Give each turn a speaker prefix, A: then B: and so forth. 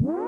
A: Woo!